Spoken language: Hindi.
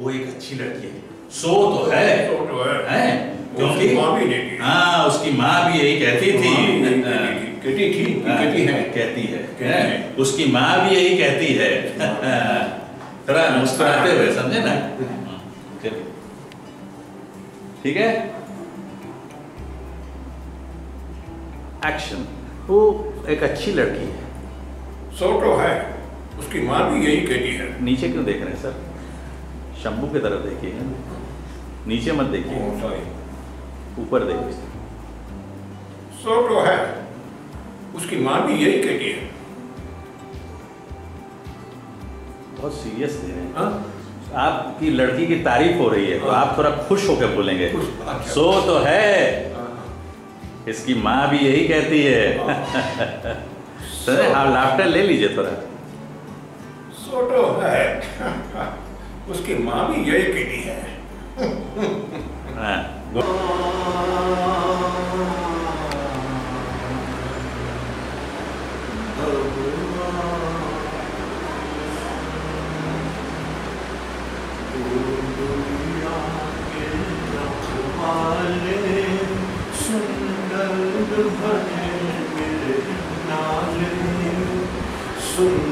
वो एक अच्छी लड़की है। सो तो है। तो तो है। हैं? क्योंकि है। हाँ उसकी माँ भी यही कहती थी। कहती थी। कहती थी हाँ, कहती है। कहती है। कहती हैं? है। उसकी माँ भी यही कहती है। थोड़ा मुस्कुराते हुए समझे ना? ठीक है? एक्शन वो एक अच्छी लड़की है। सो तो है। उसकी माँ भी यही कहती है। नीचे क्यों देख रहे हैं सर? शंभू की तरफ़ देखिए नीचे मत देखिए। सॉरी ऊपर देखिए। सो तो है। उसकी माँ भी यही कहती है। बहुत सीरियस दे रहे हैं। हाँ? आपकी लड़की की तारीफ़ हो रही है तो आप थोड़ा खुश होकर बोलेंगे। सो तो है। हाँ। इसकी माँ भी यही कहती है। सर आप लाफ्टर ले लीजिए थोड़ा। सो तो है। उसकी माँ भी यही कहती है। हाँ। दुनिया को सजाई सजाई